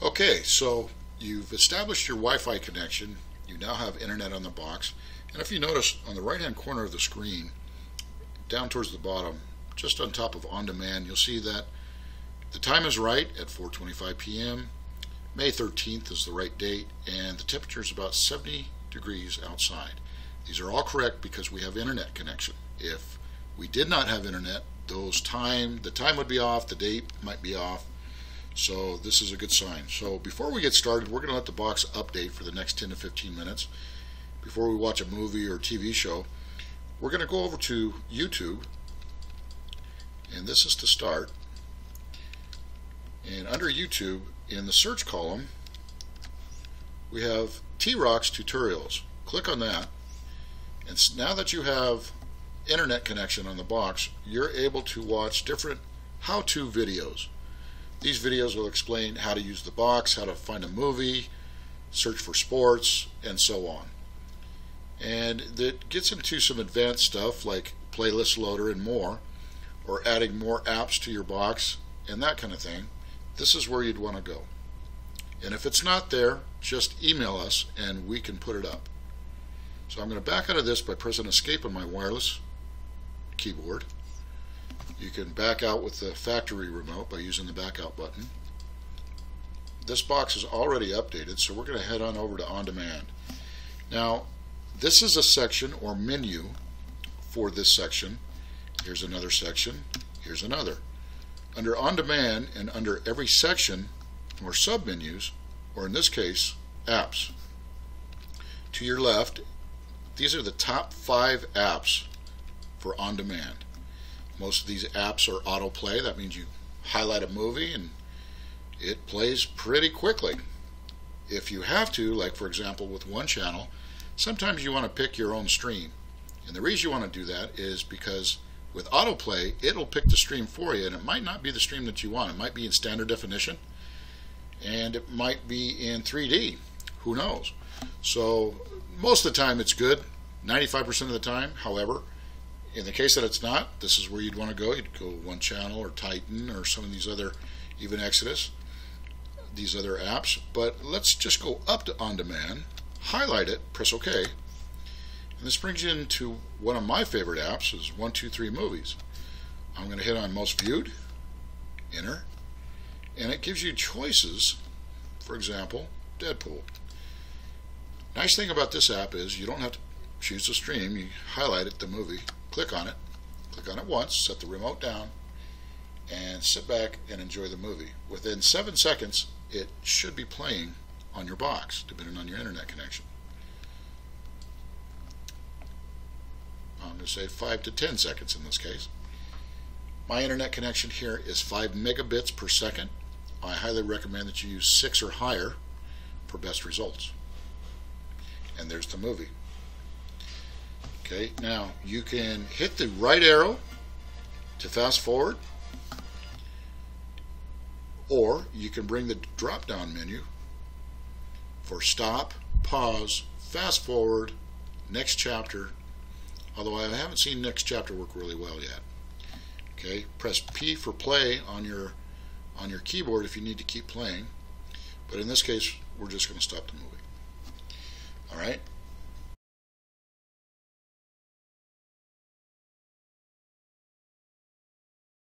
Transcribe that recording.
Okay, so you've established your Wi-Fi connection. You now have internet on the box. And if you notice on the right hand corner of the screen, down towards the bottom, just on top of on demand, you'll see that the time is right at 4:25 p.m. May 13th is the right date and the temperature is about 70 degrees outside. These are all correct because we have internet connection. If we did not have internet, those time the time would be off, the date might be off. So this is a good sign. So before we get started, we're going to let the box update for the next 10 to 15 minutes before we watch a movie or TV show. We're going to go over to YouTube and this is to start. And under YouTube, in the search column, we have T-Rocks tutorials. Click on that. And now that you have internet connection on the box, you're able to watch different how-to videos. These videos will explain how to use the box, how to find a movie, search for sports, and so on. And it gets into some advanced stuff like playlist loader and more, or adding more apps to your box and that kind of thing this is where you'd want to go. And if it's not there, just email us and we can put it up. So I'm going to back out of this by pressing escape on my wireless keyboard. You can back out with the factory remote by using the back out button. This box is already updated, so we're going to head on over to On Demand. Now, this is a section or menu for this section. Here's another section. Here's another. Under On Demand and under every section or submenus, or in this case, apps, to your left, these are the top five apps for On Demand. Most of these apps are autoplay. That means you highlight a movie and it plays pretty quickly. If you have to, like for example with one channel, sometimes you want to pick your own stream. And the reason you want to do that is because with autoplay, it'll pick the stream for you, and it might not be the stream that you want. It might be in standard definition, and it might be in 3D. Who knows? So most of the time it's good, 95% of the time. However, in the case that it's not, this is where you'd want to go. You'd go One Channel or Titan or some of these other, even Exodus, these other apps. But let's just go up to On Demand, highlight it, press OK, and this brings you into one of my favorite apps is 123 Movies. I'm going to hit on Most Viewed, Enter, and it gives you choices, for example, Deadpool. Nice thing about this app is you don't have to choose the stream. You highlight it, the movie, click on it, click on it once, set the remote down, and sit back and enjoy the movie. Within seven seconds, it should be playing on your box, depending on your internet connection. I'm going to say 5 to 10 seconds in this case. My internet connection here is 5 megabits per second. I highly recommend that you use 6 or higher for best results. And there's the movie. Okay, now you can hit the right arrow to fast forward or you can bring the drop down menu for stop, pause, fast forward, next chapter, although I haven't seen next chapter work really well yet. Okay, press P for play on your on your keyboard if you need to keep playing, but in this case we're just going to stop the movie.